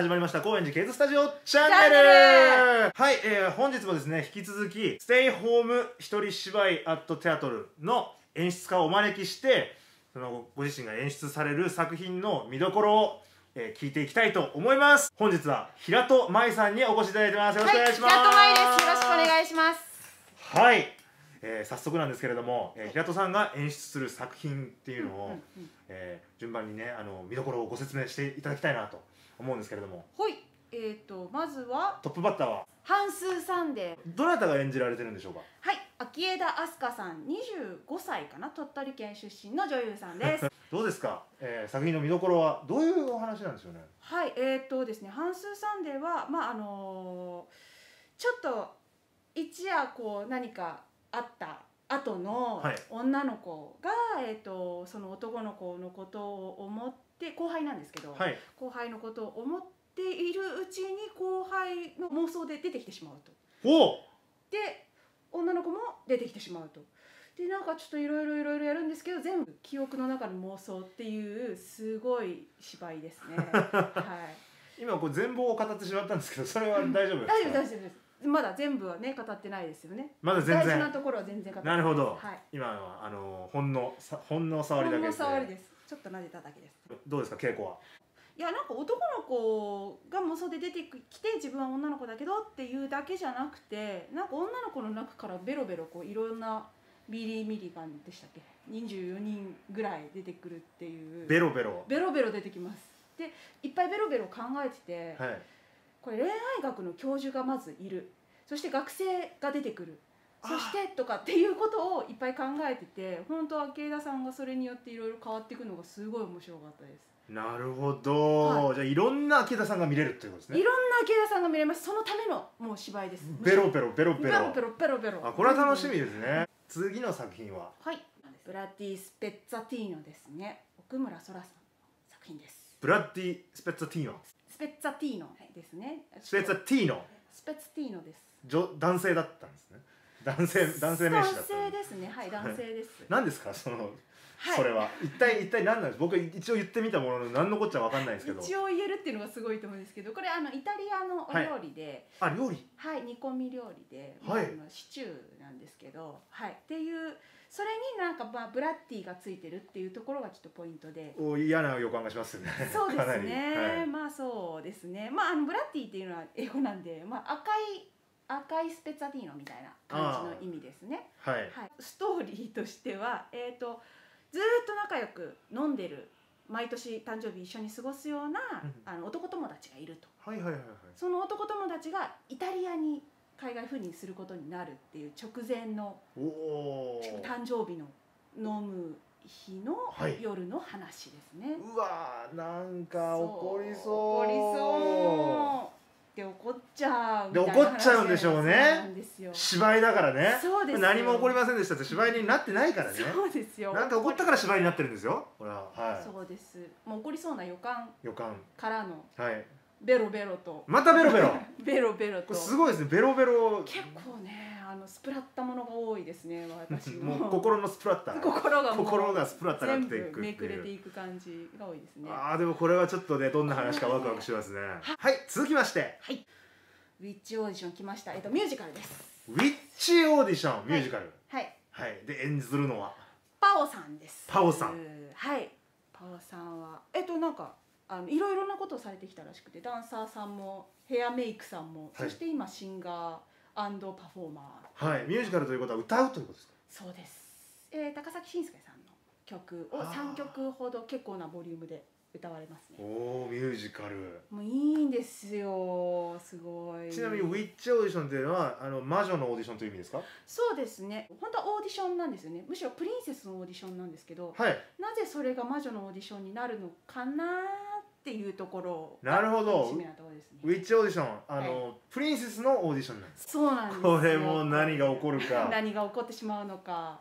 始まりました高円寺ケイズスタジオチャンネル。はい、えー、本日もですね引き続きステイホーム一人芝居アットテアトルの演出家をお招きしてそのご自身が演出される作品の見どころを、えー聞いていきたいと思います。本日は平戸舞さんにお越しいただいてます。よろしくお願いします、はい、平戸舞です。よろしくお願いします。はい、えー、早速なんですけれども、えー、平戸さんが演出する作品っていうのを、うんうんうん。えー順番にねあの見どころをご説明していただきたいなと思うんですけれども。ほい、えっ、とまずはトップバッターは？半数サンデー。どなたが演じられてるんでしょうか？はい、秋枝飛鳥さん、25歳かな、鳥取県出身の女優さんです。どうですか、えー、作品の見どころは？どういうお話なんでしょうね？はい、えっ、とですね、半数サンデーはまああのーちょっと一夜こう何かあった後のはい。女の子が、えっ、とその男の子のことを思って後輩なんですけど、はい後輩のことを思っているうちに後輩の妄想で出てきてしまうと。で女の子も出てきてしまうと。でなんかちょっといろいろいろいろやるんですけど全部記憶の中の妄想っていうすごい芝居ですね。はい。今こう全貌を語ってしまったんですけどそれは大丈夫ですか？大丈夫大丈夫です。まだ全部はね語ってないですよね。まだ全大事な然ところは全然語ってなるほど、はい。今はあのほんのさほんの触りだけほんのです、ね、触りです。ちょっと撫でただけです。どうですか稽古は？いやなんか男の子が妄想で出てきて自分は女の子だけどっていうだけじゃなくてなんか女の子の中からベロベロこういろんなミリミリガンでしたっけ？24人ぐらい出てくるっていう。ベロベロ？ベロベロ出てきます。でいっぱいベロベロ考えてて、はい。これ恋愛学の教授がまずいる。そして学生が出てくるそしてとかっていうことをいっぱい考えてて本当は慶田さんがそれによっていろいろ変わっていくのがすごい面白かったです。なるほど、はい、じゃあいろんな慶田さんが見れるっていうことですね。いろんな慶田さんが見れます。そのためのもう芝居です。ベロベロベロベロ。ベロベロベロあこれは楽しみですね。次の作品は？はい。ブラディ・スペッツァティーノですね。奥村そらさんの作品です。ブラディ・スペッツァティーノ。スペッツァティーノですね。スペッツァティーノ。スペッツァティーノです。女男性だったんですね。男性男性名詞だった男性ですねはい男性です。何ですか？その、はい。それは。一体一体何なんです？僕一応言ってみたものの何のこっちゃ分かんないんですけど。一応言えるっていうのがすごいと思うんですけどこれあのイタリアのお料理で、あ料理？はい、煮込み料理で、はい。あのシチューなんですけど、はい、っていうそれになんかまあブラッディがついてるっていうところがちょっとポイントで。お嫌な予感がしますよね。そうですね、はい。まあそうですね。まああのブラッディっていうのは英語なんで、まあ、赤い赤いスペッツァティーノみたいな感じの意味ですね。はい。はい、ストーリーとしては、えー、とずーっと仲良く飲んでる毎年誕生日一緒に過ごすような、うん。あの男友達がいると。はいはいはいはい。その男友達がイタリアに海外赴任することになるっていう直前のお誕生日の飲む日のはい。夜の話ですね。うわーなんか怒りそう。怒りそうで怒っちゃうみたいなで怒っちゃうんでしょうね。話なんですよ。芝居だからね。そうですよ。何も起こりませんでしたって芝居になってないからね。そうですよ。なんか怒ったから芝居になってるんですよ。これははい。そうです。もう怒りそうな予感。予感。からの。はい。ベロベロと。またベロベロ。ベロベロことすごいですね。ベロベロ。構ねあのスプラッタものが多いですね私も。もう心のスプラッタ。ー心が心がスプラッターにな全っていくめくれていく感じが多いですね。ああでもこれはちょっとねどんな話かワクワクしますね。はい。続きまして。はい。ウィッチオーディション来ました。えっとミュージカルです。ウィッチオーディションミュージカル？はい。はい。で演ずるのは？パオさんです。パオさん。はい。パオさんはえっとなんかあのいろいろなことをされてきたらしくてダンサーさんもヘアメイクさんも、はい。そして今シンガーパフォーマーはいミュージカルということは歌うということですか？そうです、えー、高崎信介さんの曲をあー。3曲ほど結構なボリュームで歌われますおね。おミュージカル。もういいんですよ。すごい。ちなみにウィッチオーディションっていうのはあの魔女のオーディションという意味ですか？そうですね。本当はオーディションなんですよね。むしろプリンセスのオーディションなんですけどはい。なぜそれが魔女のオーディションになるのかなっていうところなるほど。ねウィッチオーディションあの、プリンセスのオーディションなんですそうなんですよ。これも何が起こるか。何が起こってしまうのか。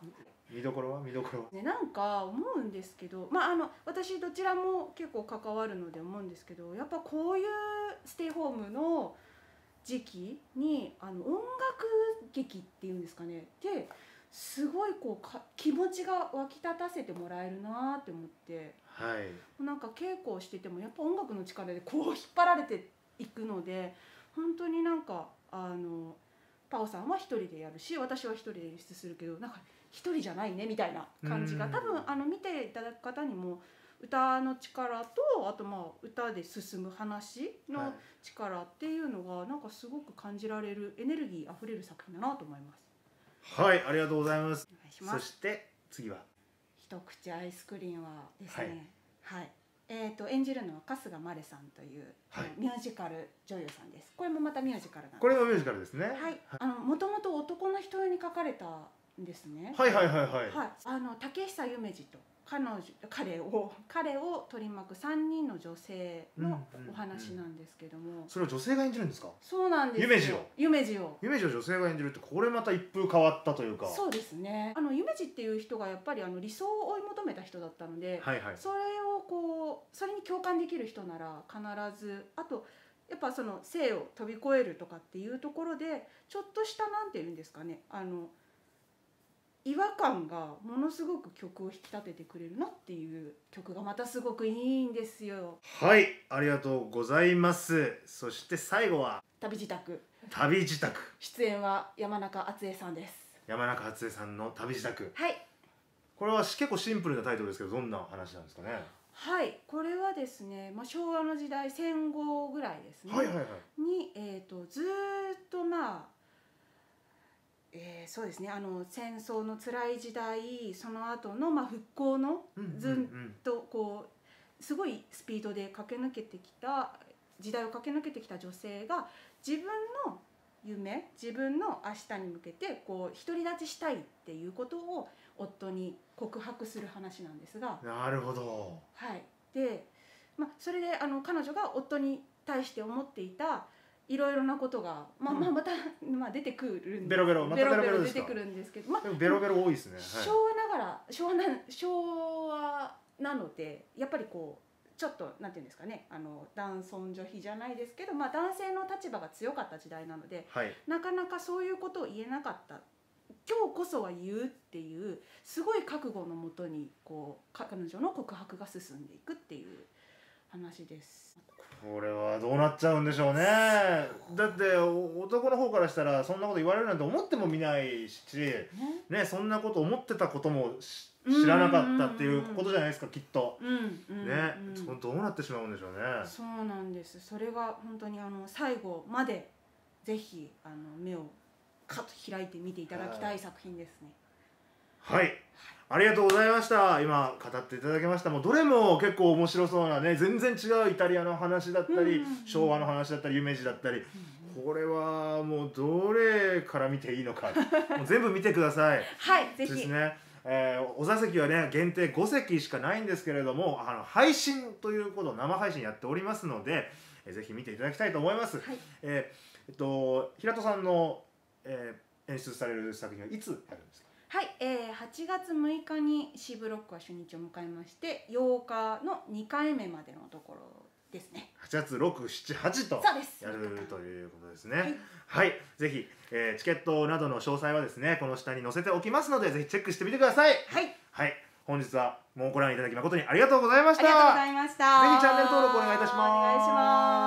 見どころは？見どころは？ね、なんか思うんですけど、まあ、あの私どちらも結構関わるので思うんですけどやっぱこういうステイホームの時期にあの音楽劇っていうんですかね。ですごいこうか気持ちが湧き立たせてもらえるなって思ってはい。なんか稽古をしててもやっぱ音楽の力でこう引っ張られていくので本当になんかあのパオさんは一人でやるし私は一人で演出するけどなんか一人じゃないねみたいな感じがうん。多分あの見ていただく方にも歌の力とあとまあ歌で進む話はい。の力っていうのがなんかすごく感じられるエネルギーあふれる作品だなと思います。はいありがとうございます。お願いします。そして次は一口アイスクリームはですね、はい、えっ、と演じるのは春日マレさんという、はい。ミュージカル女優さんです。これもまたミュージカルなんです。これもミュージカルですね。はい、あのもともと男の人用に書かれたんですね。はいはいはいはい。はい、あの竹久夢二と彼女彼を彼を取り巻く三人の女性のうんうんお話なんですけども、それを女性が演じるんですか？そうなんですよ。夢二を夢二を。夢二を女性が演じるってこれまた一風変わったというか。そうですね。あの夢二っていう人がやっぱりあの理想を追い求めた人だったので、はいはい。それをこうそれに共感できる人なら必ずあとやっぱその性を飛び越えるとかっていうところでちょっとしたなんて言うんですかね。あの違和感がものすごく曲を引き立ててくれるなっていう曲がまたすごくいいんですよ。はいありがとうございます。そして最後は旅自宅。旅自宅。出演は山中敦恵さんです。山中初江さんの旅自宅。はい。これは結構シンプルなタイトルですけどどんな話なんですかね？はいこれはですね、まあ、昭和の時代戦後ぐらいですね。はいはいはい。に、えー、とずーっとまあ、えーそうですね。あの戦争の辛い時代その後のまあ復興のうんずんとこうすごいスピードで駆け抜けてきた時代を駆け抜けてきた女性が自分の夢自分の明日に向けてこう独り立ちしたいっていうことを夫に告白する話なんですが。なるほど。はい、で、まあ、それであの彼女が夫に対して思っていたいろいろなことが、まあうん。まあ、また、まあ、出てくるんベロベロまたベロベロ出てくるんですけど、まあ、ベロベロ多いですね、はい。昭和ながら昭和な昭和なのでやっぱりこうちょっとなんていうんですかね。あの男尊女卑じゃないですけど、まあ、男性の立場が強かった時代なのではい。なかなかそういうことを言えなかった。今日こそは言うっていうすごい覚悟のもとにこう彼女の告白が進んでいくっていう話です。これはどうなっちゃうんでしょうね。だってお男の方からしたらそんなこと言われるなんて思ってもみないしね。ねそんなこと思ってたこともし知らなかったっていうことじゃないですかきっと。うんうんね、どうなってしまうんでしょうね。そうなんです。それが本当にあの最後までぜひあの目をカッと開いて見ていただきたい作品ですね。はいありがとうございました。今語っていただきました。もうどれも結構面白そうなね全然違うイタリアの話だったり、昭和の話だったり夢二だったり。これはもうどれから見ていいのか。もう全部見てください。はいぜひ、ですね、えーお座席はね限定5席しかないんですけれどもあの配信ということを生配信やっておりますので、えーぜひ見ていただきたいと思います、はい。えーえっと平戸さんの、えー演出される作品はいつやるんですか？はい、えー、8月6日に C ブロックは初日を迎えまして8日の2回目までのところですね。8月678とやるということですはい。ねはい、ぜひ、えーチケットなどの詳細はですねこの下に載せておきますのでぜひチェックしてみてください。はい。はい本日はもうご覧いただき誠にありがとうございました。ありがとうございました。ぜひチャンネル登録お願いいたします。お願いします